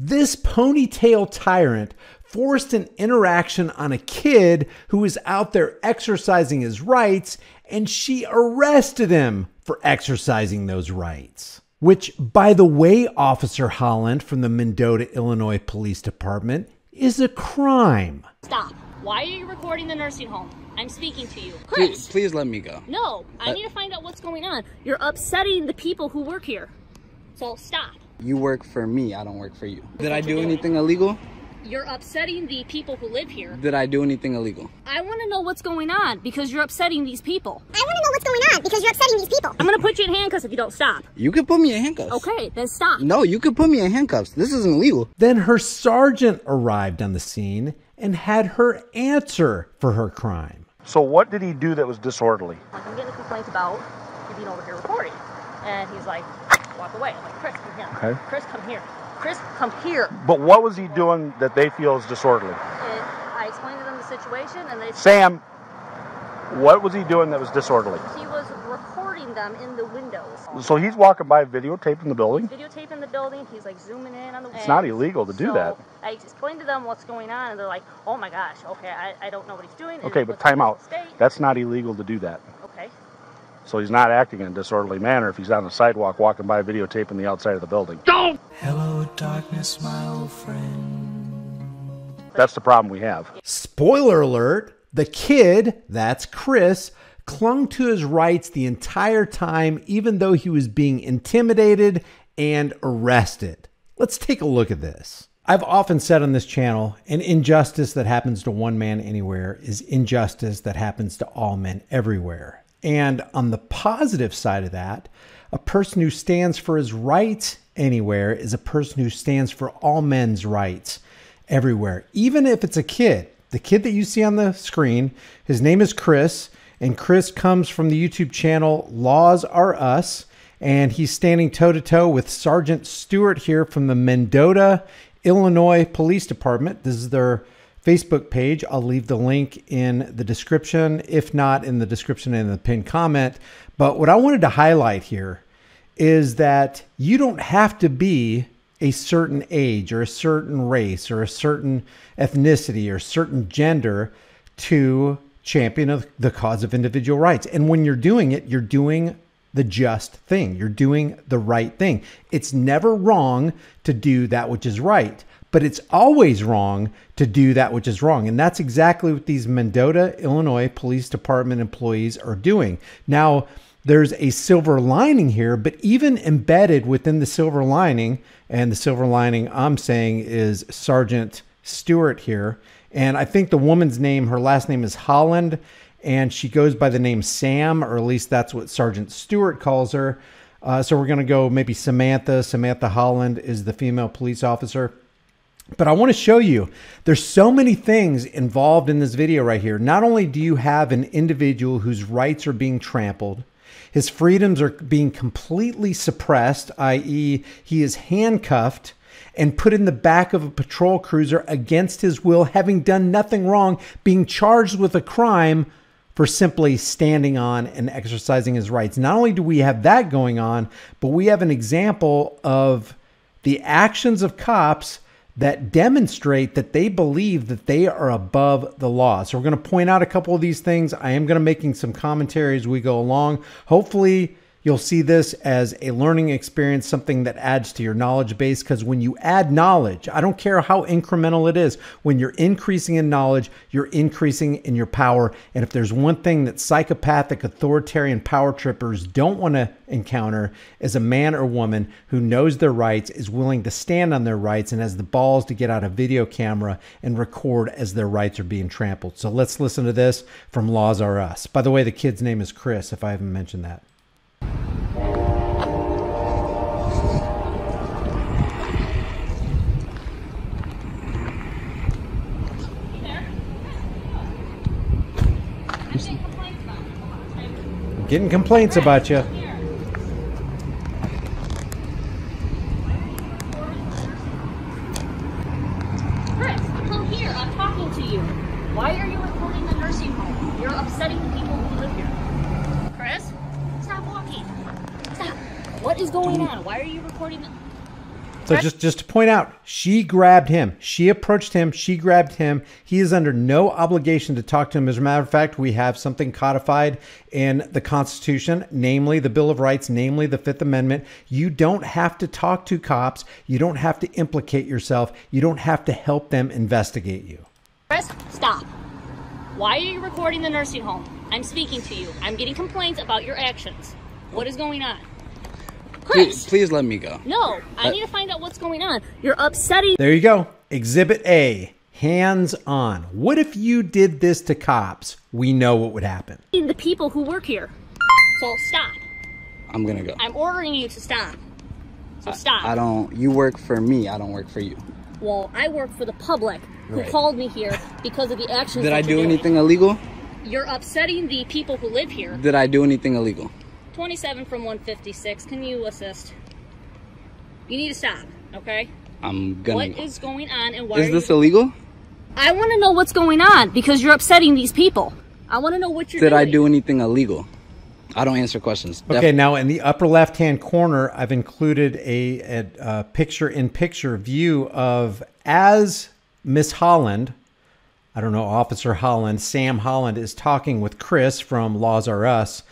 This ponytail tyrant forced an interaction on a kid who was out there exercising his rights, and she arrested him for exercising those rights. Which, by the way, Officer Holland from the Mendota, Illinois Police Department, is a crime. Stop. Why are you recording the nursing home? I'm speaking to you. Please, Chris! please let me go. No, I Uh, need to find out what's going on. You're upsetting the people who work here. So stop. You work for me, I don't work for you. Did I do anything illegal? You're upsetting the people who live here. Did I do anything illegal? I want to know what's going on because you're upsetting these people. I want to know what's going on because you're upsetting these people. I'm going to put you in handcuffs if you don't stop. You can put me in handcuffs. Okay, then stop. No, you can put me in handcuffs. This isn't legal. Then her sergeant arrived on the scene and had her answer for her crime. So what did he do that was disorderly? Like, I'm getting a complaint about you being over here recording. And he's like, walk away. I'm like, Chris, here. Okay. Chris, come here. Chris, come here. But what was he doing that they feel is disorderly? And I explained to them the situation, and they Sam, what was he doing that was disorderly? he was recording them in the windows. So he's walking by videotaping the building? videotaping the building. He's like zooming in on the. It's not illegal to do so that. I explained to them what's going on, and they're like, "Oh my gosh, okay, I, I don't know what he's doing." Okay, but time out. That's not illegal to do that. okay. So he's not acting in a disorderly manner if he's on the sidewalk walking by videotaping the outside of the building. Hello, darkness, my old friend. That's the problem we have. Spoiler alert the kid, that's Chris, clung to his rights the entire time, even though he was being intimidated and arrested. Let's take a look at this. I've often said on this channel an injustice that happens to one man anywhere is injustice that happens to all men everywhere. And on the positive side of that, a person who stands for his rights anywhere is a person who stands for all men's rights everywhere, even if it's a kid. The kid that you see on the screen, his name is Chris, and Chris comes from the YouTube channel Laws Are Us, and he's standing toe to toe with Sergeant Stewart here from the Mendota, Illinois Police Department. This is their Facebook page. I'll leave the link in the description, if not in the description and the pinned comment. But what I wanted to highlight here is that you don't have to be a certain age or a certain race or a certain ethnicity or certain gender to champion the cause of individual rights. And when you're doing it, you're doing the just thing. You're doing the right thing. It's never wrong to do that which is right, but it's always wrong to do that which is wrong. And that's exactly what these Mendota, Illinois Police Department employees are doing. Now, there's a silver lining here, but even embedded within the silver lining, and the silver lining I'm saying is Sergeant Stewart here. And I think the woman's name, her last name is Holland, and she goes by the name Sam, or at least that's what Sergeant Stewart calls her. Uh, so we're going to go maybe Samantha. Samantha Holland is the female police officer. But I want to show you there's so many things involved in this video right here. Not only do you have an individual whose rights are being trampled, his freedoms are being completely suppressed, i.e., he is handcuffed and put in the back of a patrol cruiser against his will, having done nothing wrong, being charged with a crime for simply standing on and exercising his rights. Not only do we have that going on, but we have an example of the actions of cops that demonstrate that they believe that they are above the law. So we're going to point out a couple of these things. I am going to making some commentary as we go along. Hopefully you'll see this as a learning experience, something that adds to your knowledge base. Because when you add knowledge, I don't care how incremental it is, when you're increasing in knowledge, you're increasing in your power. And if there's one thing that psychopathic, authoritarian power trippers don't want to encounter, is a man or woman who knows their rights, is willing to stand on their rights, and has the balls to get out a video camera and record as their rights are being trampled. So let's listen to this from Laws Are Us. By the way, the kid's name is Chris, if I haven't mentioned that. Getting complaints about you. Chris, come here. I'm talking to you. Why are you recording the nursing home? You're upsetting the people who live here. Chris, stop walking. Stop. What is going on? Why are you recording the... So just just to point out, she grabbed him. She approached him. She grabbed him. He is under no obligation to talk to him. As a matter of fact, we have something codified in the Constitution, namely the Bill of Rights, namely the Fifth Amendment. You don't have to talk to cops. You don't have to implicate yourself. You don't have to help them investigate you. Chris, stop. Why are you recording the nursing home? I'm speaking to you. I'm getting complaints about your actions. What is going on? Please, Chris, please let me go. no, I need to find out what's going on. You're upsetting There you go. Exhibit A. Hands on. What if you did this to cops? We know what would happen. the people who work here. So stop. I'm gonna go. I'm ordering you to stop. So stop. I don't. You work for me. I don't work for you. Well, I work for the public who Right. called me here because of the actions. Did that I you're do doing. anything illegal? You're upsetting the people who live here. Did I do anything illegal? 27 from 156. Can you assist? You need to stop, okay? I'm gonna. What go. is going on and why Is this you... illegal? I want to know what's going on because you're upsetting these people. I want to know what you're doing. Did doing. I do anything illegal? I don't answer questions. Def- Okay, now in the upper left hand corner, I've included a, a, a picture in picture view of as Miss Holland, I don't know, Officer Holland, Sam Holland is talking with Chris from Laws Are Us.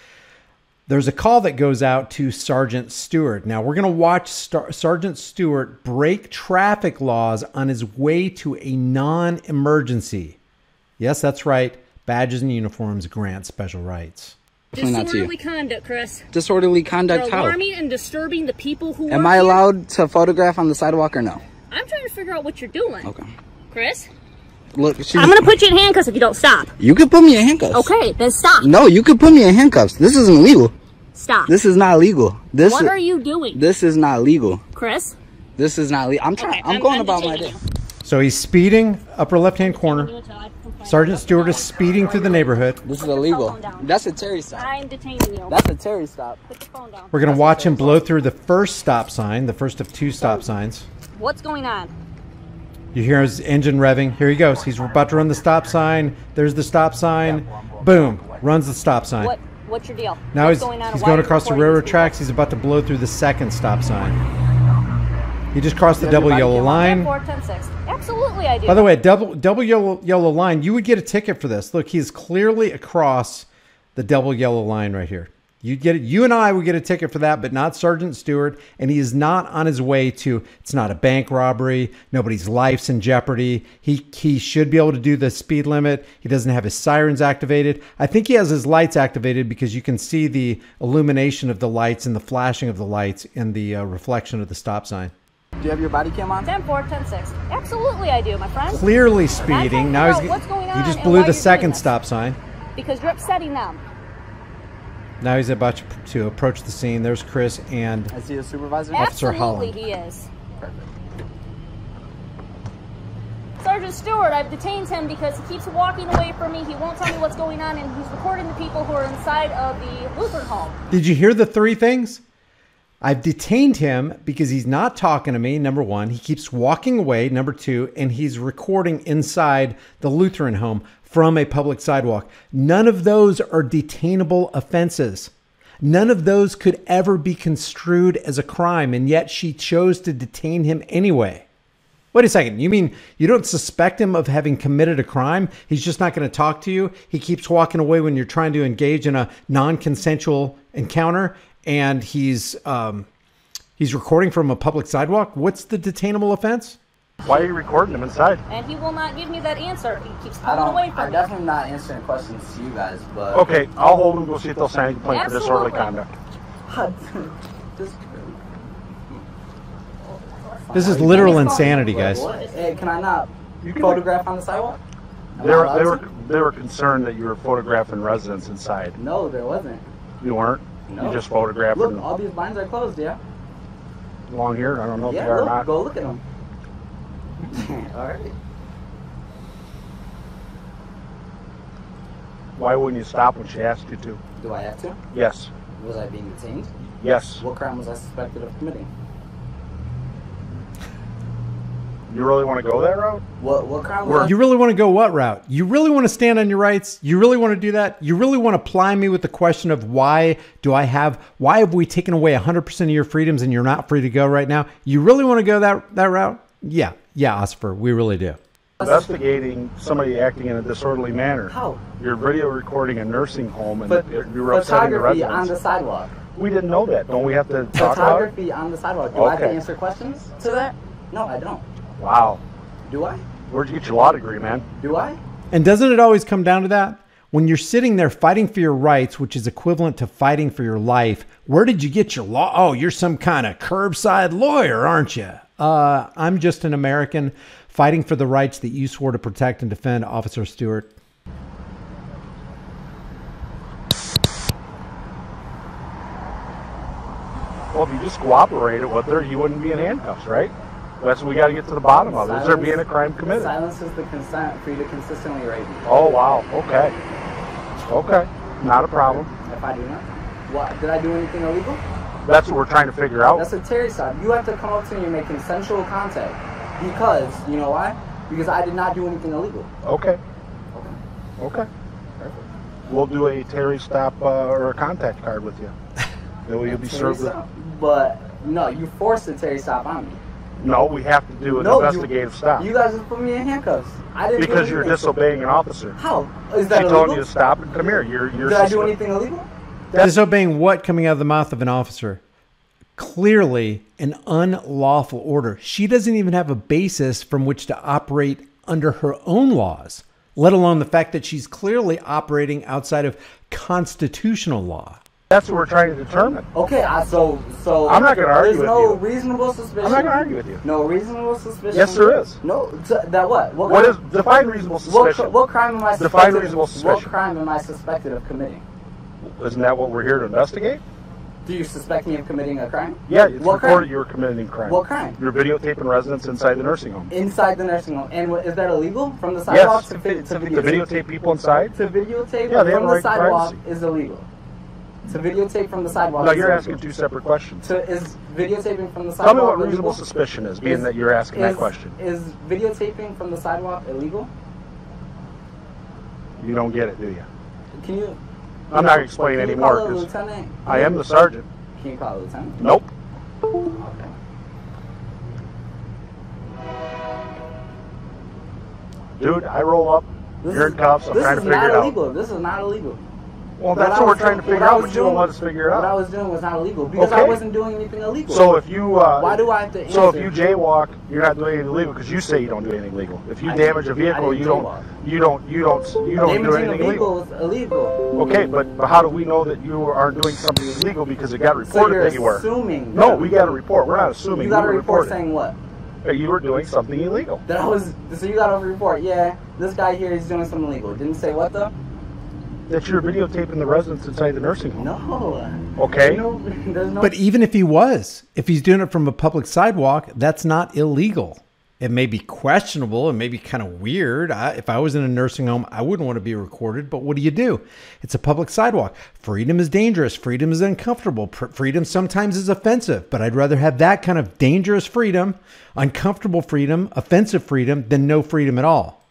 There's a call that goes out to Sergeant Stewart. Now we're going to watch Star- Sergeant Stewart break traffic laws on his way to a non emergency. Yes, that's right. Badges and uniforms grant special rights. Definitely not to you. Disorderly conduct, Chris. Disorderly You're conduct. How? alarming and disturbing the people who Am work I here. allowed to photograph on the sidewalk or no? I'm trying to figure out what you're doing. Okay. Chris, Look, she's, I'm going to put you in handcuffs if you don't stop. You can put me in handcuffs. Okay, then stop. No, you can put me in handcuffs. This isn't legal. Stop. This is not legal. This What are you doing? This is not legal. Chris? This is not legal. I'm trying. Okay, I'm, going I'm about my day. you. So he's speeding, upper left hand corner. You until I complain. Sergeant Stewart is speeding through the neighborhood. This is illegal. That's a Terry stop. I'm detaining you. That's a Terry stop. Put your phone down. We're going to watch him blow through the first stop sign, the first of two stop signs. What's going on? You hear his engine revving. Here he goes. He's about to run the stop sign. There's the stop sign. Boom. Runs the stop sign. What What's your deal? Now What's he's, going on? he's going across the railroad tracks. He's about to blow through the second stop sign. He just crossed the double yellow line. 10, 4, 10, 6. Absolutely, I do. By the way, double double yellow yellow line. You would get a ticket for this. Look, he's clearly across the double yellow line right here. You get it. You and I would get a ticket for that, but not Sergeant Stewart. And he is not on his way to. It's not a bank robbery. Nobody's life's in jeopardy. He he should be able to do the speed limit. He doesn't have his sirens activated. I think he has his lights activated because you can see the illumination of the lights and the flashing of the lights in the uh, reflection of the stop sign. Do you have your body cam on? 10, 4, 10, 6. Absolutely, I do, my friend. Clearly speeding. Now he's figure what's going he on just blew the second stop sign. Because you're upsetting them. Now he's about to, to approach the scene. There's Chris and I see a supervisor. Officer Absolutely, Holland. he is. Sergeant Stewart, I've detained him because he keeps walking away from me. He won't tell me what's going on, and he's recording the people who are inside of the Lutheran home. Did you hear the three things? I've detained him because he's not talking to me, number one. He keeps walking away, number two, and he's recording inside the Lutheran home from a public sidewalk. None of those are detainable offenses. None of those could ever be construed as a crime, and yet she chose to detain him anyway. Wait a second. You mean you don't suspect him of having committed a crime? He's just not going to talk to you. He keeps walking away when you're trying to engage in a non-consensual encounter, and he's um, he's recording from a public sidewalk. What's the detainable offense? Why are you recording him inside? And he will not give me that answer. He keeps I pulling away from I'm me. definitely not answering questions to you guys, but Okay, I'll hold him. Go see if they'll sign a complaint for disorderly conduct. Just- This is literal insanity, guys. What? Hey, can I not You can- photograph on the sidewalk? Am They were, allowed they were, they were concerned that you were photographing residents inside. No, there wasn't. You weren't. No. You just photographed Look, them all these blinds are closed. Yeah. along here. I don't know if they Yeah. are or Look, not. go look at them. All right. Why wouldn't you stop when she asked you to? Do I have to? Yes. Was I being detained? Yes. What crime was I suspected of committing? You really want to go that route? What what crime was You really want to go what route? You really want to stand on your rights? You really want to do that? You really want to ply me with the question of why do I have why have we taken away 100% of your freedoms and you're not free to go right now? You really want to go that that route? Yeah. Yeah, Oscar, we really do. Investigating somebody acting in a disorderly manner. How? You're video recording a nursing home and But you were upsetting the photography on the sidewalk. We didn't know that. Don't we have to talk about it? Photography on the sidewalk. Do I have to answer questions to that? No, I don't. Wow. Do I? Where'd you get your law degree, man? Do I? And doesn't it always come down to that? When you're sitting there fighting for your rights, which is equivalent to fighting for your life, where did you get your law? Oh, you're some kind of curbside lawyer, aren't you? Uh, I'm just an American fighting for the rights that you swore to protect and defend, Officer Stewart. Well, if you just cooperated with her, you wouldn't be in handcuffs, right? That's what we got to get to the bottom of. Is there being a crime committed? Silence is the consent for you to consistently rape me. Oh, wow. Okay. Okay. Not a problem. If I do not, what? Did I do anything illegal? That's what we're trying to figure out. That's a Terry stop. You have to come up to me and make consensual contact. Because, you know why? Because I did not do anything illegal. Okay. Okay. Okay. Perfect. We'll do a Terry stop uh, or a contact card with you. Then you'll be served with. But, no, you forced a Terry stop on me. No, we have to do an No, you- investigative stop You guys just put me in handcuffs. I didn't because you're disobeying an officer. How? Is that? She that told illegal? you to stop and come here. You're you're. Did I do anything illegal? Disobeying what coming out of the mouth of an officer? Clearly an unlawful order. She doesn't even have a basis from which to operate under her own laws, let alone the fact that she's clearly operating outside of constitutional law. That's what we're trying to determine. Okay, I, so so I'm not gonna argue There's with no you. reasonable suspicion. I'm not gonna argue with you. No reasonable suspicion. Yes, there is. No, t- that what? What, What is crime- define reasonable suspicion? what crime am I Define suspected? reasonable What crime am I suspected of committing? Isn't that what we're here to investigate? Do you suspect me of committing a crime? Yeah, it's What reported crime? you were committing crime. What crime? You're videotaping residents inside the nursing home. Inside the nursing home, and what, is that illegal from the sidewalk Yes. to, vi- to To videotape? people inside? To videotape Yeah, from the right sidewalk privacy. is illegal. To videotape from the sidewalk. No, you're illegal. asking two separate questions. To, is videotaping from the sidewalk Tell me what illegal? reasonable suspicion is, being Is- that you're asking that question. Is videotaping from the sidewalk illegal? You don't get it, do you? Can you? I'm not explaining Can you anymore call a 'cause lieutenant? I am the sergeant. Can you call a lieutenant? Nope. Okay. Dude, I roll up. This You're is- in cuffs. I'm this trying to is figure not it out. illegal. This is not illegal. Well, that's what we're trying to figure what I out, was but you doing- let us figure it What I was doing was not illegal because I wasn't doing anything illegal. So if you, uh, Why do I have to So if you jaywalk, you're not doing anything illegal because you say you don't do anything illegal. If you I damage a vehicle, you don't, you don't, you don't, you don't do damaging a anything illegal. is illegal. Okay, but, but how do we know that you aren't doing something illegal because it got reported you're that you were? assuming. No, we got a report. We're not assuming. You got we a report reported saying what? you were doing something illegal. That I was. So you got a report? Yeah, this guy here is doing something illegal. Didn't say what though? That you're videotaping the residents inside the nursing home. No. Okay. No, no. But even if he was, if he's doing it from a public sidewalk, that's not illegal. It may be questionable. It may be kind of weird. I, if I was in a nursing home, I wouldn't want to be recorded. But what do you do? It's a public sidewalk. Freedom is dangerous. Freedom is uncomfortable. Pr- freedom sometimes is offensive. But I'd rather have that kind of dangerous freedom, uncomfortable freedom, offensive freedom than no freedom at all.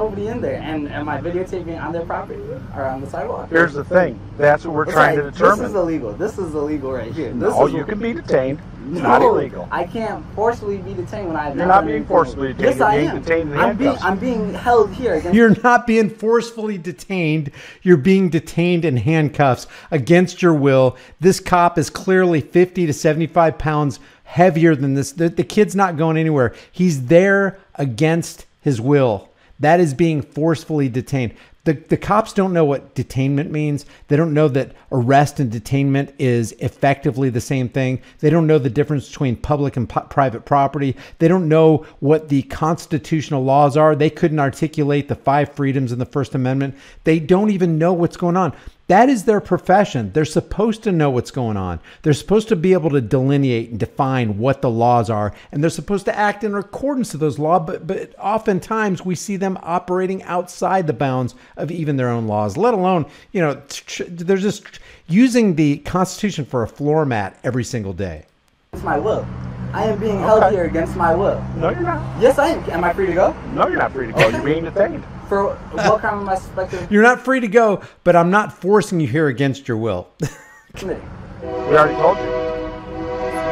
Nobody in there, and am I videotaping on their property or on the sidewalk? Here's the thing. That's what we're It's trying like, to determine. This is illegal. This is illegal right here. This no, is you can be detained. It's No, not illegal. I can't forcibly be detained when I have You're not not being forcibly detained. Yes, You're I being am. detained in I'm being. I'm being held here against. You're not being forcefully detained. You're being detained in handcuffs against your will. This cop is clearly 50 to 75 pounds heavier than this. The, the kid's not going anywhere. He's there against his will. That is being forcefully detained. The, the cops don't know what detainment means. They don't know that arrest and detainment is effectively the same thing. They don't know the difference between public and private property. They don't know what the constitutional laws are. They couldn't articulate the five freedoms in the First Amendment. They don't even know what's going on. That is their profession. They're supposed to know what's going on. They're supposed to be able to delineate and define what the laws are, and they're supposed to act in accordance to those laws. But but oftentimes we see them operating outside the bounds of even their own laws. Let alone you know tr- they're just using the Constitution for a floor mat every single day. Against my will. I am being held Okay. here against my will. No, you're not. Yes, I am. Am I free to go? No, you're not free to go. You're being detained. For what crime am I suspected You're not free to go, but I'm not forcing you here against your will. We already told you.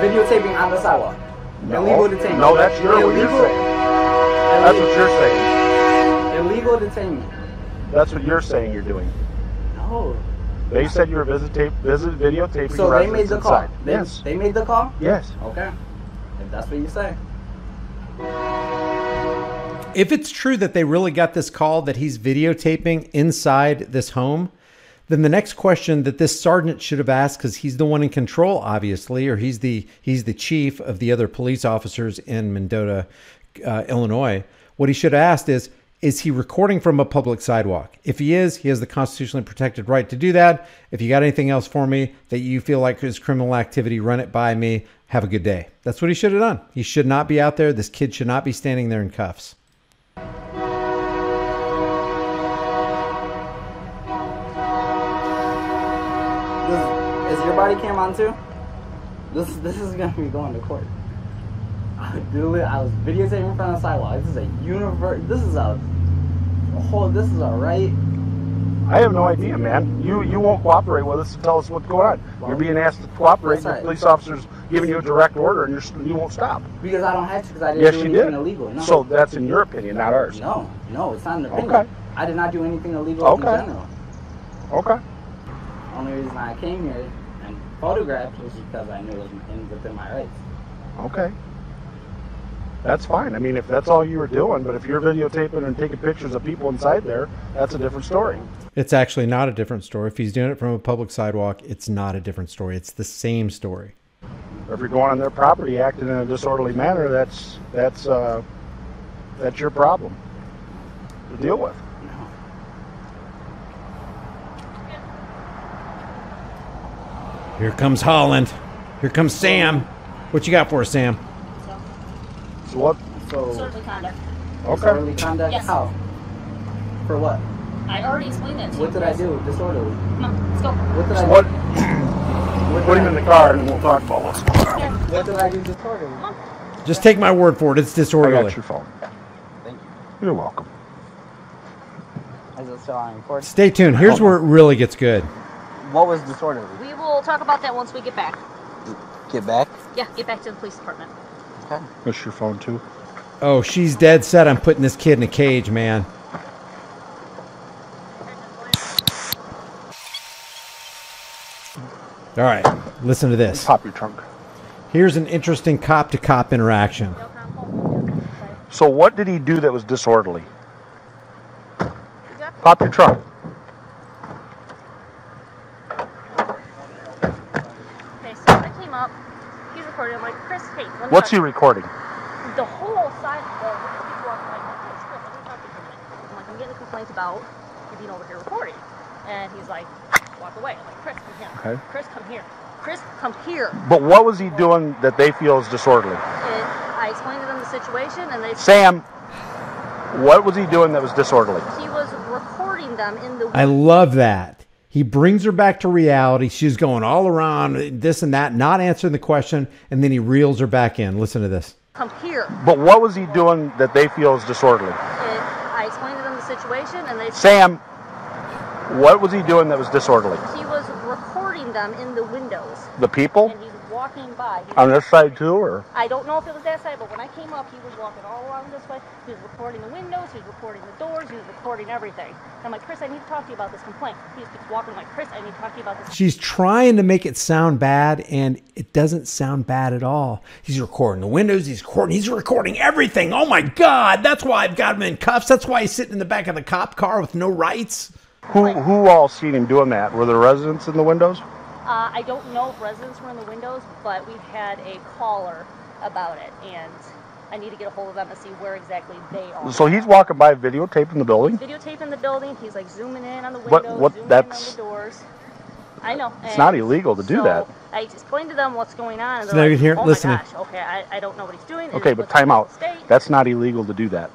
Videotaping on the sidewalk. No. Illegal detainment. No, that's your what you're Illegal- saying. That's what you're saying. Illegal detainment. That's what you're saying you're doing. No. They said you were visit tape, visit videotaping So they made residents the call. They, Yes. They made the call? Yes. Okay. If that's what you say. If it's true that they really got this call that he's videotaping inside this home, then the next question that this sergeant should have asked, because he's the one in control, obviously, or he's the he's the chief of the other police officers in Mendota, uh, Illinois. What he should have asked is, is he recording from a public sidewalk? If he is, he has the constitutionally protected right to do that. If you got anything else for me that you feel like is criminal activity, run it by me. Have a good day. That's what he should have done. He should not be out there. This kid should not be standing there in cuffs. This, is your body cam on too? This this is gonna be going to court. I, literally- I was videotaping in front of the sidewalk. This is a universe. This is a, a whole. This is a right. I have no idea, man. You you won't cooperate with us to tell us what's going on. You're being asked to cooperate. The police officers giving you a direct order, and you're, you won't stop. Because I don't have to. Because I didn't Yes, do anything did. illegal. No. So that's in your opinion, not ours. no, no, it's not an opinion. Okay. I did not do anything illegal Okay. in general. Okay. Only reason I came here and photographed was because I knew it was in, within my rights. Okay. That's fine. I mean, if that's all you were doing, but if you're videotaping and taking pictures of people inside there, that's a different story. It's actually not a different story. If he's doing it from a public sidewalk, it's not a different story. It's the same story. Or if you're going on their property acting in a disorderly manner, that's that's uh, that's your problem to deal with. Here comes Holland. Here comes Sam. What you got for us, Sam? So what? So, Disorderly conduct. Okay. disorderly conduct? Yes. How? For what? I already explained that to you. What did I do? Disorderly. Come on, let's go. What did I So do? what? What Put him in the car and we'll talk about what's going on. What did I do disorderly? Just take my word for it. It's I disorderly. got your phone. Thank you. You're welcome. Is it still on record? Stay tuned. Here's where it really gets good. What was disorderly? We will talk about that once we get back. Get back. Yeah, get back to the police department. Okay. That's your phone too. Oh, she's dead set on putting this kid in a cage, man. All right, listen to this. Pop your trunk. Here's an interesting cop to cop interaction. So what did he do that was disorderly? Pop your trunk. Okay, so I came up. He's recording. I'm like, Chris, hey, What's he recording? The whole side of the people are like, Chris, Chris, let me talk to you for a minute. I'm like, I'm getting complaints about you being over here recording. And he's like, walk away. I'm like, Chris, come here. Okay. Chris, come here. Chris, come here. But what was he doing that they feel is disorderly? And I explained to them the situation, and they Sam, what was he doing that was disorderly? he was recording them in the I love that. He brings her back to reality. She's going all around this and that, not answering the question, and then he reels her back in. Listen to this. come here. But what was he doing that they feel is disorderly? And I explained to them the situation, and they Sam, what was he doing that was disorderly? he was recording them in the windows, The people and he's walking by. He's on this side too, or I don't know if it was that side, but when I came up, he was walking all along this way. He was recording the windows, he was recording the doors, he was recording everything. I'm like, Chris, I need to talk to you about this complaint. He just keeps walking. I'm like, Chris, I need to talk to you about this. She's trying to make it sound bad, and it doesn't sound bad at all. He's recording the windows, he's recording, he's recording everything. Oh my God, that's why I've got him in cuffs. That's why he's sitting in the back of the cop car with no rights. Who who all seen him doing that? Were there residents in the windows? Uh, I don't know if residents were in the windows, but we've had a caller about it, and I need to get a hold of them and see where exactly they are. So he's walking by videotaping the building. videotaping the building. He's like zooming in on the What- windows, what- zooming that's- in on the doors. I know. It's and not illegal to do so that. I explained to them what's going on. And So they're now like, you're here oh listening. my gosh, okay, I, I don't know what he's doing. It Okay, is but what's time in out. state. That's not illegal to do that.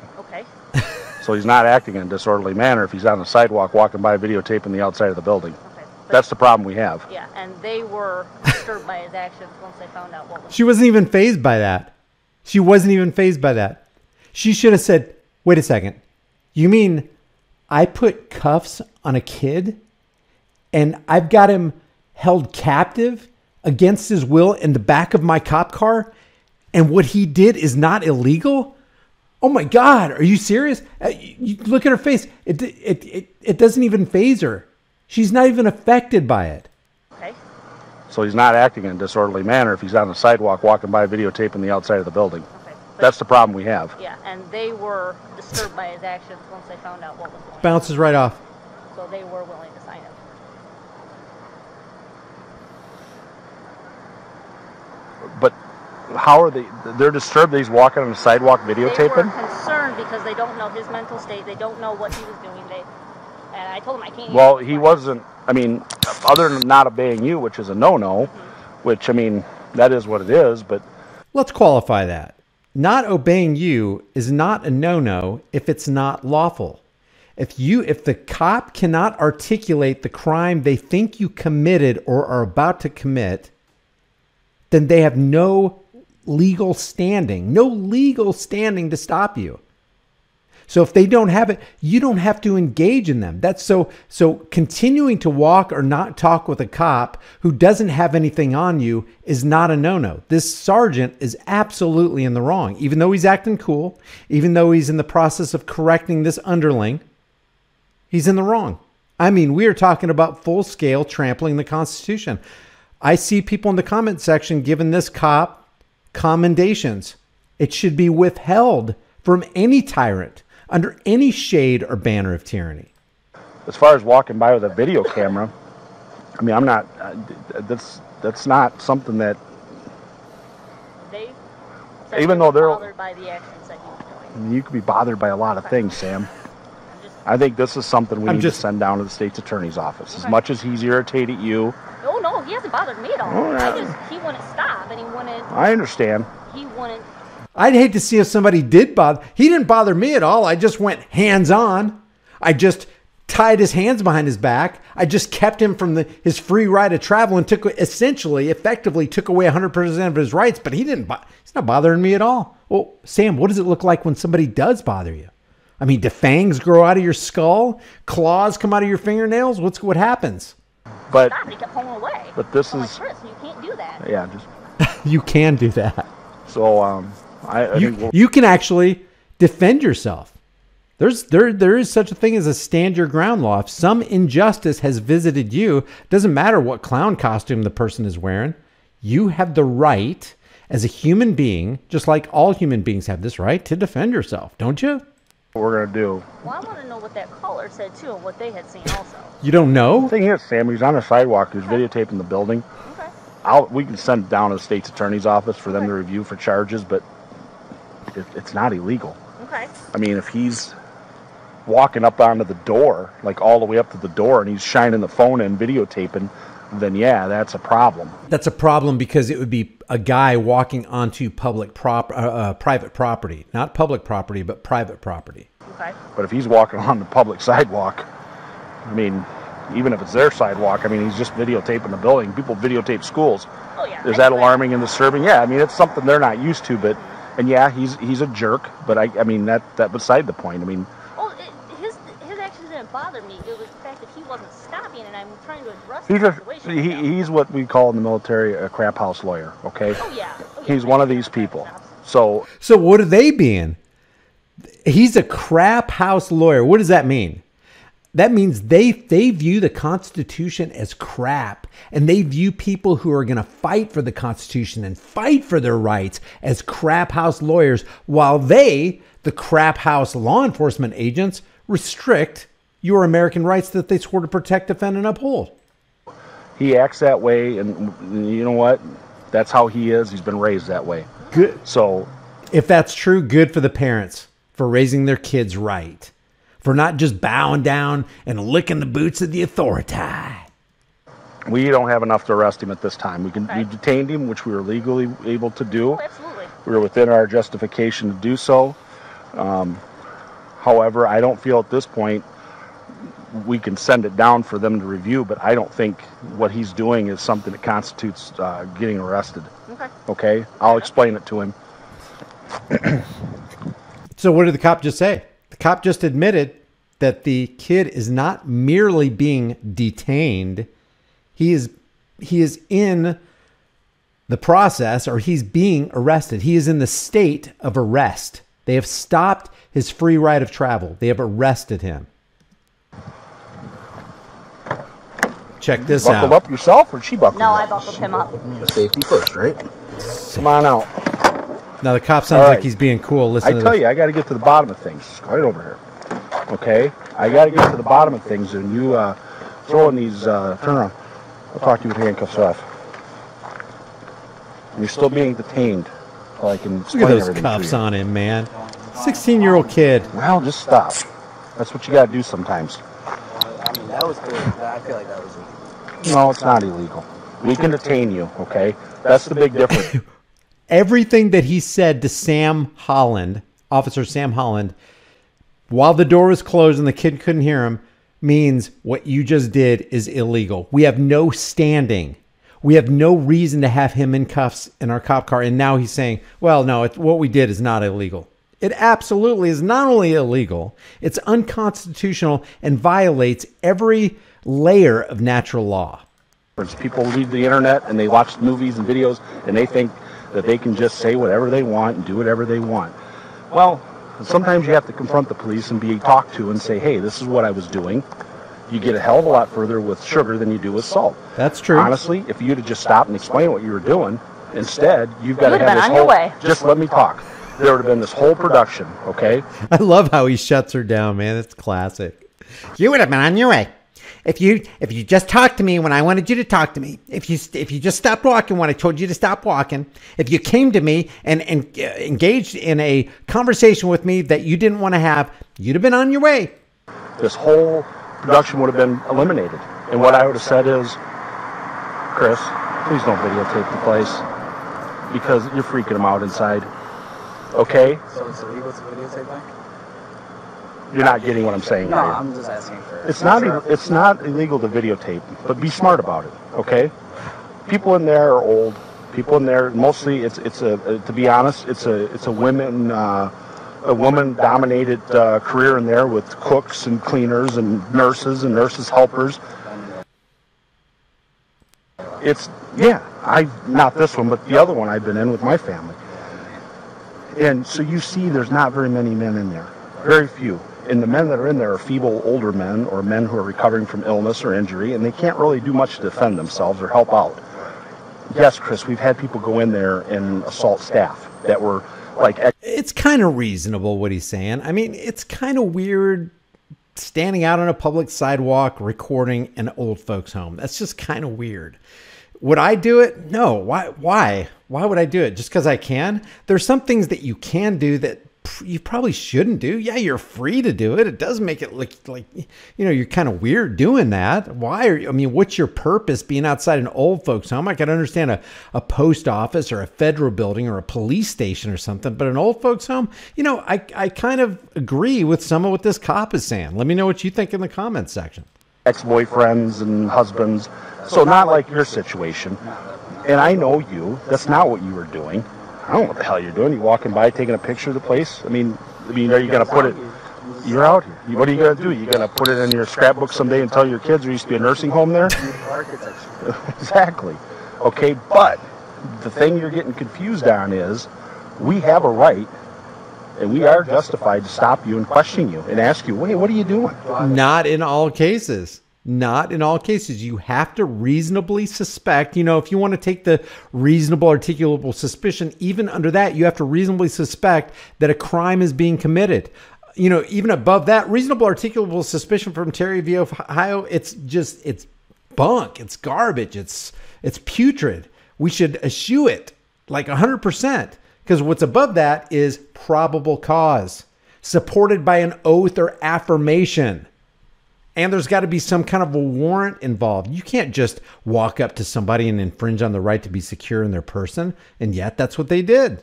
Okay. So he's not acting in a disorderly manner if he's on the sidewalk walking by videotaping the outside of the building. Okay. That's the problem we have. Yeah, and they were disturbed by his actions once they found out what was. She wasn't even fazed by that. She wasn't even fazed by that. She should have said, wait a second. You mean I put cuffs on a kid and I've got him held captive against his will in the back of my cop car and what he did is not illegal? Oh my God, are you serious? Uh, you- you look at her face. It, it, it, it doesn't even faze her. She's not even affected by it. Okay. So he's not acting in a disorderly manner if he's on the sidewalk walking by videotaping the outside of the building. Okay. But- That's the problem we have. Yeah, and they were disturbed by his actions once they found out what was going on. Bounces right off. So they were willing to sign it. But how are they? They're disturbed that he's walking on the sidewalk videotaping. They videotaping? were concerned because they don't know his mental state. They don't know what he was doing. They, and I told him I can't. Well, answer he this wasn't. I mean, other than not obeying you, which is a no-no, mm-hmm. which I mean, that is what it is. But Let's qualify that. Not obeying you is not a no-no if it's not lawful. If you if the cop cannot articulate the crime they think you committed or are about to commit, then they have no legal standing, no legal standing to stop you. So if they don't have it, you don't have to engage in them. That's so so continuing to walk or not talk with a cop who doesn't have anything on you is not a no-no. This sergeant is absolutely in the wrong. Even though he's acting cool, even though he's in the process of correcting this underling, he's in the wrong. I mean, we are talking about full-scale trampling the Constitution. I see people in the comment section giving this cop commendations. It should be withheld from any tyrant under any shade or banner of tyranny. as far as walking by with a video camera, I mean, I'm not. Uh, that's that's not something that. They said Even though they're- bothered by the actions that he was doing. You could be bothered by a lot of things, Sam. I'm just, I think this is something we I'm need just- to send down to the state's attorney's office. As much as he's irritated you, oh no, he hasn't bothered me at all. Oh, yeah. I just he wouldn't stop, and he wouldn't. I understand. He wouldn't. I'd hate to see if somebody did bother. He didn't bother me at all. I just went hands on. I just tied his hands behind his back. I just kept him from the, his free right of travel and took essentially, effectively took away 100% of his rights. But he didn't. bo- He's not bothering me at all. Well, Sam, what does it look like when somebody does bother you? I mean, do fangs grow out of your skull? Claws come out of your fingernails? What's what happens? But Stop, and he kept pulling away. But this I'm is- like, Chris, you can't do that. yeah, just You can do that. so. Um, I, I think you, we'll, you can actually defend yourself. There's there there is such a thing as a stand your ground law. If some injustice has visited you, doesn't matter what clown costume the person is wearing, you have the right as a human being, just like all human beings have this right to defend yourself, don't you? what we're gonna do. Well, I want to know what that caller said too, and what they had seen also. You don't know? The thing is, Sam, he's on the sidewalk. He's videotaping the building. Okay. I'll, we can send it down to the state's attorney's office for them to review for charges, but it, it's not illegal. Okay. I mean, if he's walking up onto the door, like all the way up to the door, and he's shining the phone and videotaping, then yeah, that's a problem. That's a problem because it would be a guy walking onto public prop uh, uh, private property, not public property, but private property. Okay. But if he's walking on the public sidewalk, I mean, even if it's their sidewalk, I mean, he's just videotaping the building. People videotape schools. Oh yeah. Is that anyway. alarming and disturbing? Yeah, I mean, it's something they're not used to, but. And yeah, he's he's a jerk, but I, I mean that that beside the point. I mean, Well, it, his his actions didn't bother me. It was the fact that he wasn't stopping, and I'm trying to address he's the a, he, with he's what we call in the military a crap house lawyer. Okay, Oh yeah. Oh, yeah. he's one of these people. So So what are they being? He's a crap house lawyer. What does that mean? That means they they view the Constitution as crap, and they view people who are going to fight for the Constitution and fight for their rights as crap house lawyers, while they, the crap house law enforcement agents, restrict your American rights that they swore to protect, defend, and uphold. he acts that way, and you know what? That's how he is. He's been raised that way. Good. So If that's true, good for the parents for raising their kids right, for not just bowing down and licking the boots of the authority. we don't have enough to arrest him at this time. We can we detained him, which we were legally able to do. Absolutely. We were within our justification to do so. Um, however, I don't feel at this point we can send it down for them to review, but I don't think what he's doing is something that constitutes uh, getting arrested. Okay. Okay, I'll explain it to him. So what did the cop just say? The cop just admitted that the kid is not merely being detained. He is he is in the process or he's being arrested. He is in the state of arrest. They have stopped his free right of travel. They have arrested him. Check this Buckled out. up yourself, or she buckled No, up? I buckled him up. Safety first, right? Come on out. Now the cop sounds All like he's being cool. Listen I tell this. you, I got to get to the bottom of things. Right over here. Okay? I got to get to the bottom of things, and you uh, throwing these, uh, turn around. I'll talk to you with handcuffs off. You're still being detained. I can Look at those cuffs on him, man. 16 year old kid. Well, just stop. That's what you got to do sometimes. I mean, that was good. I feel like that was. No, it's not illegal. We can detain you, okay? That's the big difference. everything that he said to Sam Holland, Officer Sam Holland, while the door was closed and the kid couldn't hear him, means what you just did is illegal. We have no standing. We have no reason to have him in cuffs in our cop car. And now he's saying, well, no, what we did is not illegal. It absolutely is not only illegal, it's unconstitutional and violates every layer of natural law. People read the internet and they watch movies and videos and they think that they can just say whatever they want and do whatever they want. Well, sometimes you have to confront the police and be talked to and say, hey, this is what I was doing. You get a hell of a lot further with sugar than you do with salt. That's true. Honestly, if you'd have just stopped and explained what you were doing, instead, you've got You to would've been this on your whole, way. Just let me talk. There would have been this whole production, okay? I love how he shuts her down, man. It's classic. You would have been on your way. If you if you just talked to me when I wanted you to talk to me, if you if you just stopped walking when I told you to stop walking, if you came to me and and uh, engaged in a conversation with me that you didn't want to have, you'd have been on your way. this whole production would have been eliminated. And what I would have said is, Chris, please don't videotape the place because you're freaking them out inside. Okay? So it's illegal to videotape that? You're not getting what I'm saying. No? I'm just asking for. It's not e- it's not illegal to videotape, but be smart about it. Okay? People in there are old. People in there mostly it's it's a uh, to be honest it's a it's a women uh, a woman dominated uh, career in there with cooks and cleaners and nurses and nurses helpers. It's yeah, I not this one, but the other one I've been in with my family. And so you see, there's not very many men in there, very few. And the men that are in there are feeble older men or men who are recovering from illness or injury, and they can't really do much to defend themselves or help out. Yes, Chris, we've had people go in there and assault staff that were like It's kind of reasonable what he's saying. I mean, it's kind of weird standing out on a public sidewalk recording an old folks home. That's just kind of weird. Would I do it? No. Why? Why? Why would I do it? Just because I can? There's some things that you can do that you probably shouldn't do. Yeah, you're free to do it. It does make it look like you know you're kind of weird doing that. Why are you? I mean, what's your purpose being outside an old folks home? I can understand a, a post office or a federal building or a police station or something, but an old folks home, you know, I I kind of agree with some of what this cop is saying. Let me know what you think in the comments section. ex-boyfriends and husbands. So not like your situation. And I know you. That's not what you were doing. I don't know what the hell you're doing. You walking by taking a picture of the place? I mean, I mean, are you gonna put it? You're out here. What are you gonna do? You gonna put it in your scrapbook someday and tell your kids there used to be a nursing home there? Exactly. Okay, but the thing you're getting confused on is we have a right and we are justified to stop you and question you and ask you, wait, what are you doing? Not in all cases. Not in all cases. You have to reasonably suspect. You know, if you want to take the reasonable, articulable suspicion, even under that, you have to reasonably suspect that a crime is being committed. You know, even above that, reasonable, articulable suspicion from Terry v. Ohio, it's just, it's bunk. It's garbage. It's, it's putrid. We should eschew it like 100% because what's above that is probable cause supported by an oath or affirmation. And there's got to be some kind of a warrant involved. You can't just walk up to somebody and infringe on the right to be secure in their person. And yet, that's what they did.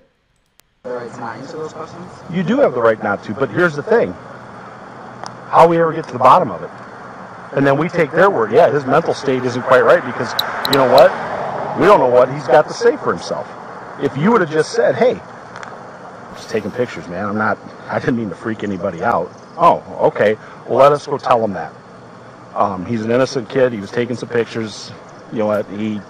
You do have the right not to, but here's the thing. How we ever get to the bottom of it? And then we take their word. Yeah, his mental state isn't quite right because, you know what? We don't know what he's got to say for himself. If you would have just said, hey, I'm just taking pictures, man. I'm not, I didn't mean to freak anybody out. Oh, okay. Well, let us go tell him that. Um, he's an innocent kid. He was taking some pictures. You know what? He,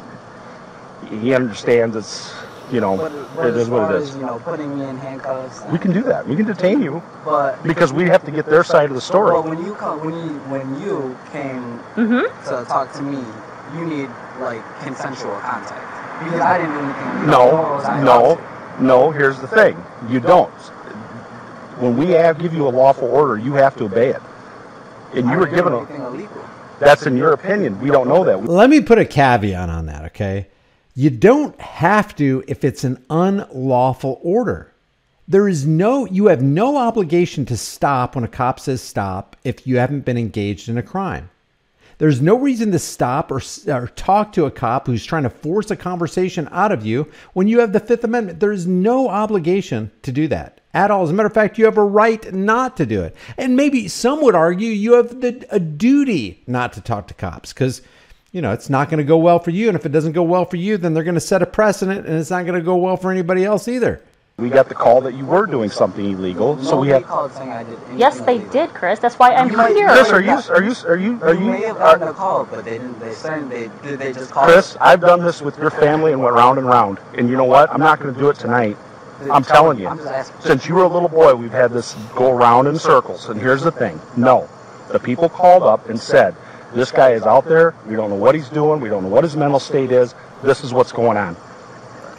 he understands it's, you know, But, but it as is what far it as, you know, putting me in handcuffs. We can do that. We can detain you But because we have to get their side of the story. Well, when you come, when you when you came Mm-hmm. to talk to me, you need like consensual contact because I didn't do anything. No, nor no, no. Here's the thing: you don't. When we have give you a lawful order, you have to obey it. And you were didn't given a. anything illegal. That's in your opinion. We don't know that. Let me put a caveat on that, okay? You don't have to if it's an unlawful order. There is no, you have no obligation to stop when a cop says stop if you haven't been engaged in a crime. There's no reason to stop or, or talk to a cop who's trying to force a conversation out of you when you have the Fifth Amendment. There is no obligation to do that at all. As a matter of fact, you have a right not to do it. And maybe some would argue you have the, a duty not to talk to cops because, you know, it's not going to go well for you. And if it doesn't go well for you, then they're going to set a precedent and it's not going to go well for anybody else either. We got the call that you were doing something illegal, so we Nobody have. called saying I did. anything Yes, they did, Chris. That's why I'm You here. Chris, are you are you are you are You may you? have gotten a call, but they didn't. They said they did. They just called. Chris, I've done this with your family and went round and round. And you know what? I'm not going to do it tonight. I'm telling you. I'm just asking. Since you were a little boy, we've had this go around in circles. And here's the thing no. The people called up and said, this guy is out there. We don't know what he's doing. We don't know what his mental state is. This is what's going on.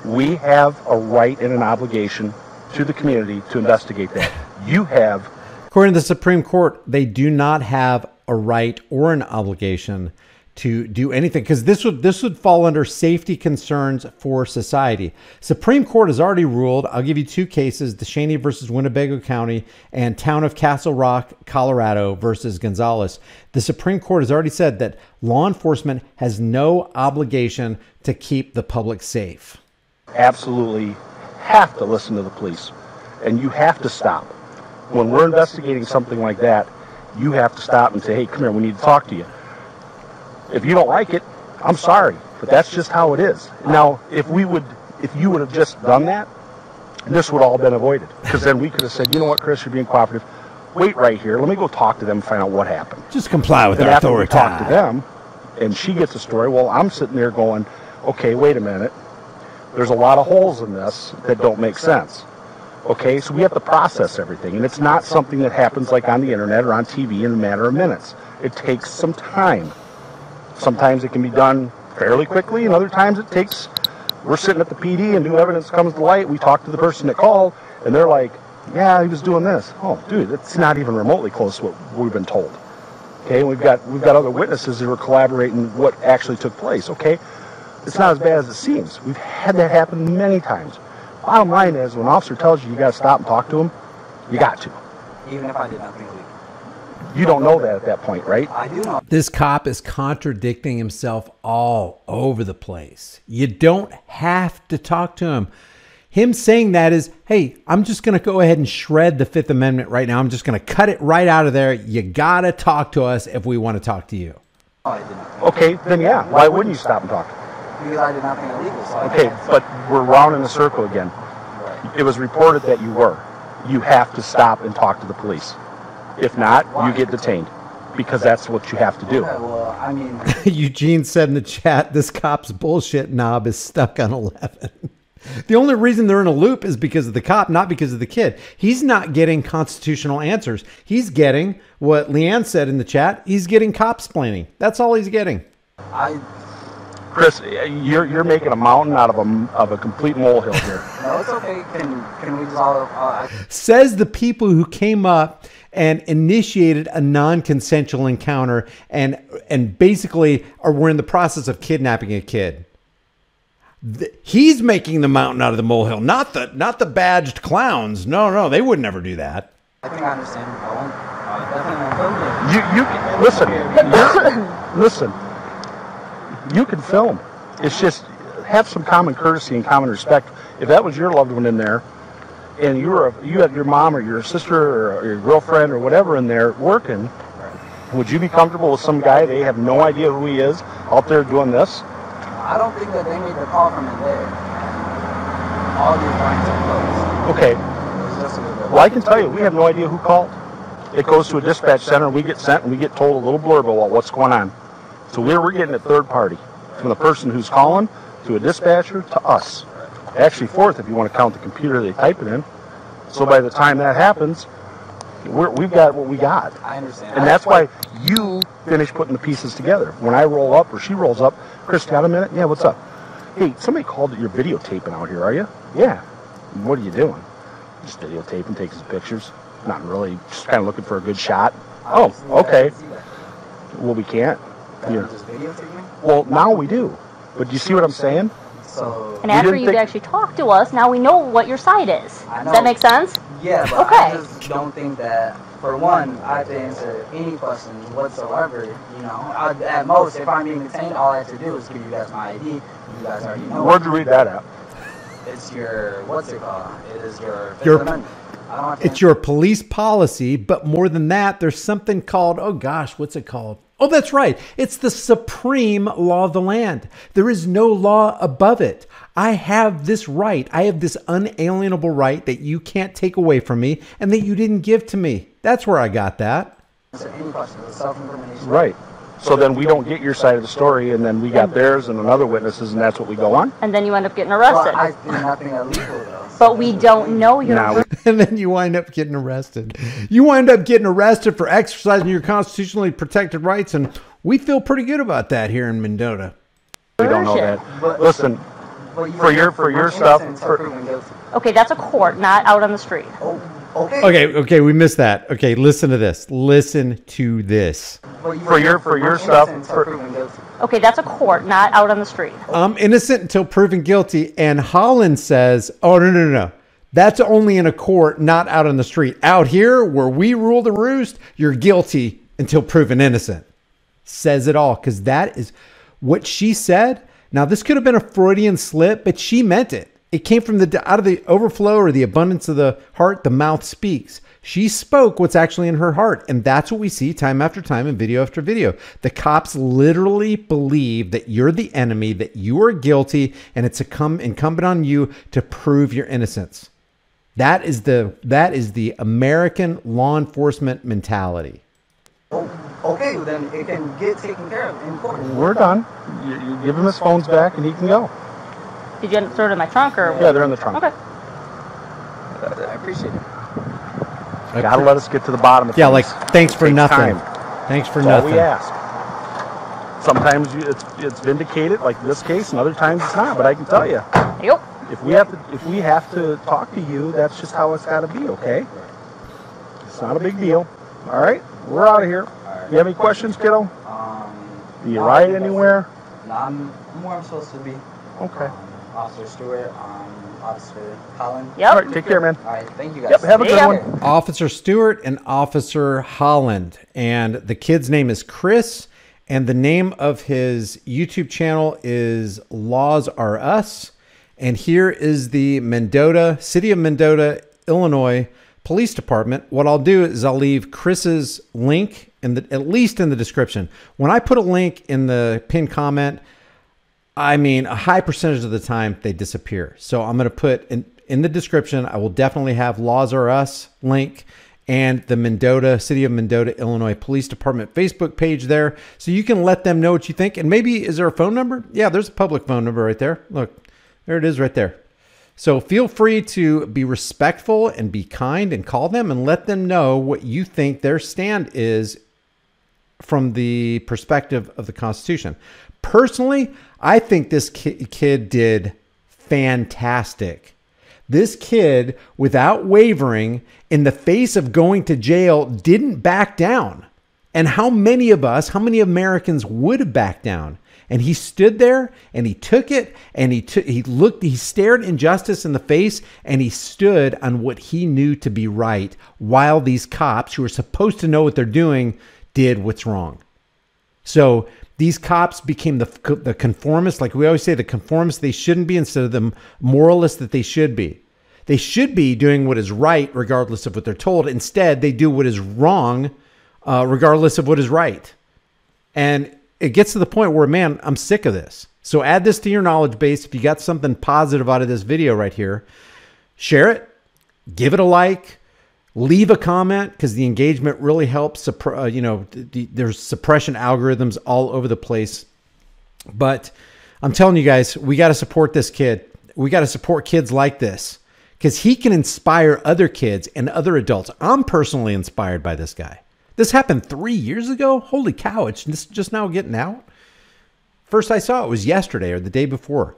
We have a right and an obligation to the community to investigate that. You have According to the Supreme Court, they do not have a right or an obligation to do anything because this would this would fall under safety concerns for society. Supreme Court has already ruled. I'll give you two cases: DeShaney versus Winnebago County and Town of Castle Rock, Colorado versus Gonzales. The Supreme Court has already said that law enforcement has no obligation to keep the public safe. Absolutely have to listen to the police and you have to stop. When we're investigating something like that, you have to stop and say, hey, come here, we need to talk to you. If you don't like it, I'm sorry, but that's just how it is. Now, if we would, if you would have just done that, this would all have been avoided. Because then we could have said, you know what, Chris, you're being cooperative. Wait right here. Let me go talk to them and find out what happened. Just comply with And our after we authority. talk to them, and she gets a story, well, I'm sitting there going, okay, wait a minute. There's a lot of holes in this that don't make sense. Okay, so we have to process everything, and it's not something that happens like on the internet or on TV in a matter of minutes. It takes some time. Sometimes it can be done fairly quickly, and other times it takes. We're sitting at the PD, and new evidence comes to light. We talk to the person that called, and they're like, "Yeah, he was doing this." Oh, dude, that's not even remotely close to what we've been told. Okay, we've got we've got other witnesses who are collaborating what actually took place. Okay, it's not as bad as it seems. We've had that happen many times. Bottom line is, when an officer tells you you got to stop and talk to him, you got to. Even if I did nothing illegal, You don't know that at that point, right? I do know. This cop is contradicting himself all over the place. You don't have to talk to him. Him saying that is, hey, I'm just going to go ahead and shred the Fifth Amendment right now. I'm just going to cut it right out of there. You got to talk to us if we want to talk to you. I did nothing Okay, then yeah. Why wouldn't you stop and talk? Because I did nothing illegal. So Okay, but we're round in a circle again. Right. It was reported that you were. You have to stop and talk to the police. If not, you get detained because that's what you have to do. Okay, well, I mean, Eugene said in the chat, this cop's bullshit knob is stuck on 11. The only reason they're in a loop is because of the cop, not because of the kid. He's not getting constitutional answers. He's getting what Leanne said in the chat. He's getting cops planning. That's all he's getting. I Chris, you're, you're making a mountain out of a, of a complete molehill here. no, it's okay. Can can we just all? Uh, Says the people who came up and initiated a non-consensual encounter and and basically are were in the process of kidnapping a kid. Th- He's making the mountain out of the molehill, not the not the badged clowns. No, no, they would never do that. I think I understand. I won't. I definitely won't. You, you listen, listen. You can film. It's just have some common courtesy and common respect. If that was your loved one in there, and you were you had your mom or your sister or your girlfriend or whatever in there working, Would you be comfortable with some guy they have no idea who he is out there doing this? I don't think that they made the call from in there. All these lines are closed. Okay. It's just a little bit. Well, I can tell you, we have no idea who called. It goes to a dispatch center, we get sent, and we get told a little blurb about what's going on. So we're, we're getting a third party, from the person who's calling, to a dispatcher, to us. Actually, fourth, if you want to count the computer they type it in. So by the time that happens, we're, we've got what we got. I understand. And that's why you finish putting the pieces together. When I roll up or she rolls up, Chris, got a minute? Yeah, what's up? Hey, somebody called that you're videotaping out here, are you? Yeah. What are you doing? Just videotaping, taking some pictures. Not really, just kind of looking for a good shot. Oh, can see that, I okay. can see that. Well, we can't. That Yeah. Just videotape? Well, now we do. But do you see what I'm saying? So, And after didn't you think- actually talk to us, now we know what your side is. Does that make sense? yeah, but I just don't think that, for one, I have to answer any questions whatsoever. You know, I, at most, if I'm being detained, all I have to do is give you guys my ID. You guys already know. Where'd you read that at? It's your, what's it called? It is your Fifth Your- Amendment. I don't have to It's answer- your police policy, but more than that, there's something called, oh gosh, what's it called? Oh, that's right. It's the supreme law of the land. There is no law above it. I have this right. I have this unalienable right that you can't take away from me and that you didn't give to me. That's where I got that. answer any questions. It's self-incrimination. Right. So then we don't get your side of the story, and then we got theirs and another witnesses, and that's what we go on? And then you end up getting Well, arrested. I did nothing illegal though. But we don't know your Now we And then you wind up getting arrested. You wind up getting arrested for exercising your constitutionally protected rights, and we feel pretty good about that here in Mendota. We don't know that. Listen, For your- for your stuff, for- until proven guilty. Okay, that's a court, not out on the street. Oh, okay. Okay, okay, we missed that. Okay, listen to this. Listen to this. For your- for your stuff, for- Okay, that's a court, not out on the street. I'm innocent until proven guilty. And Holland says, oh, no, no, no, no. That's only in a court, not out on the street. Out here, where we rule the roost, you're guilty until proven innocent. Says it all because that is what she said. Now, this could have been a Freudian slip, but she meant it. It came from the out of the overflow or the abundance of the heart, the mouth speaks. She spoke what's actually in her heart, and that's what we see time after time in video after video. The cops literally believe that you're the enemy, that you are guilty, and it's a come incumbent on you to prove your innocence. That is the that is the American law enforcement mentality. Oh, okay, then it can get taken care of in court. we're done. You, you give him his phones back, and he can go. Did you end up throwing it in my trunk or? Yeah, they're in the trunk. Okay. I appreciate it. Gotta let us get to the bottom of Yeah, things. like thanks for Takes nothing. time. Thanks for That's all nothing. we ask. Sometimes you, it's it's vindicated, like this case, and other times it's not. But I can tell you, Yep. if we have to if we have to talk to you, that's just how it's got to be. Okay? It's not a big deal. All right, we're out of here. You have any questions, kiddo? Um, Do you no, ride anywhere? No, I'm, I'm where I'm supposed to be. Okay. Um, Officer Stewart, um, Officer Holland. Yep. right, take care, man. All right, thank you guys. Yep, have a good one. Officer Stewart and Officer Holland. And the kid's name is Chris. And the name of his YouTube channel is Laws Are Us. And here is the Mendota, City of Mendota, Illinois Police Department. What I'll do is I'll leave Chris's link in the at least in the description. When I put a link in the pinned comment, I mean, a high percentage of the time they disappear. So I'm going to put in, in the description, I will definitely have Laws Are Us link and the Mendota, City of Mendota, Illinois Police Department Facebook page there. So you can let them know what you think. And maybe, is there a phone number? Yeah, there's a public phone number right there. Look, there it is right there. So feel free to be respectful and be kind and call them and let them know what you think their stand is from the perspective of the Constitution. Personally, I think this ki- kid did fantastic. This kid, without wavering, in the face of going to jail, didn't back down. And how many of us, how many Americans would have backed down? And he stood there and he took it and he took he looked he stared injustice in the face and he stood on what he knew to be right while these cops who are supposed to know what they're doing did what's wrong. So these cops became the the conformists, like we always say, the conformists they shouldn't be instead of the moralists that they should be. They should be doing what is right regardless of what they're told. Instead, they do what is wrong uh, regardless of what is right. And it gets to the point where, man, I'm sick of this. So add this to your knowledge base. If you got something positive out of this video right here, share it, give it a like, leave a comment because the engagement really helps. Uh, you know, there's suppression algorithms all over the place. But I'm telling you guys, we got to support this kid. We got to support kids like this because he can inspire other kids and other adults. I'm personally inspired by this guy. This happened three years ago. Holy cow! It's just now getting out. First I saw it was yesterday or the day before.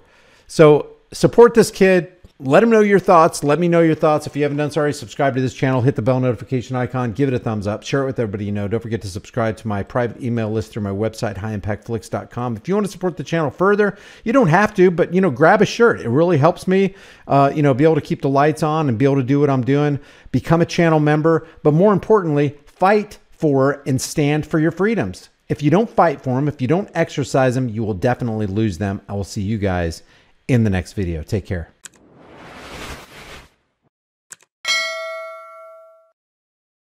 So support this kid. Let them know your thoughts. Let me know your thoughts. If you haven't done so already, subscribe to this channel. Hit the bell notification icon. Give it a thumbs up. Share it with everybody you know. Don't forget to subscribe to my private email list through my website, highimpactflix.com. If you want to support the channel further, you don't have to, but you know, grab a shirt. It really helps me, uh, you know, be able to keep the lights on and be able to do what I'm doing. Become a channel member, but more importantly, fight for and stand for your freedoms. If you don't fight for them, if you don't exercise them, you will definitely lose them. I will see you guys in the next video. Take care.